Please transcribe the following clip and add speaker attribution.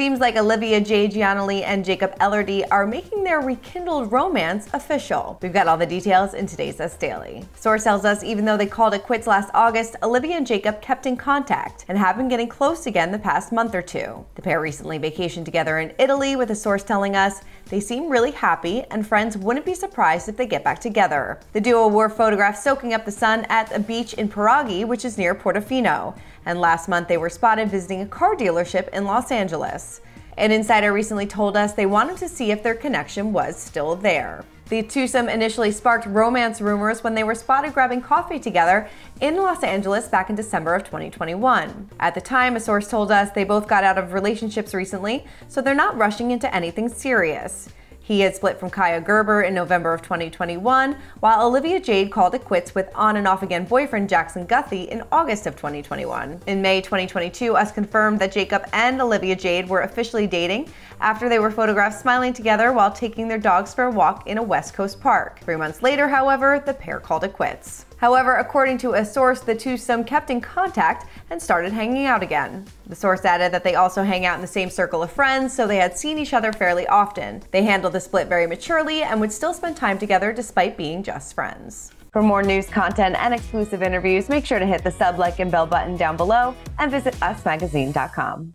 Speaker 1: Seems like Olivia Jade Giannulli and Jacob Elordi are making their rekindled romance official. We've got all the details in today's Us Daily. Source tells us even though they called it quits last August, Olivia and Jacob kept in contact and have been getting close again the past month or two. The pair recently vacationed together in Italy, with a source telling us they seem really happy and friends wouldn't be surprised if they get back together. The duo were photographed soaking up the sun at a beach in Paraggi, which is near Portofino and last month they were spotted visiting a car dealership in Los Angeles. An insider recently told us they wanted to see if their connection was still there. The twosome initially sparked romance rumors when they were spotted grabbing coffee together in Los Angeles back in December of 2021. At the time, a source told us they both got out of relationships recently, so they're not rushing into anything serious. He had split from Kaia Gerber in November of 2021, while Olivia Jade called it quits with on and off again boyfriend Jackson Guthrie in August of 2021. In May 2022, US confirmed that Jacob and Olivia Jade were officially dating after they were photographed smiling together while taking their dogs for a walk in a West Coast park. Three months later, however, the pair called it quits. However, according to a source, the twosome kept in contact and started hanging out again. The source added that they also hang out in the same circle of friends, so they had seen each other fairly often. They handled the split very maturely and would still spend time together despite being just friends. For more news, content, and exclusive interviews, make sure to hit the sub, like, and bell button down below and visit usmagazine.com.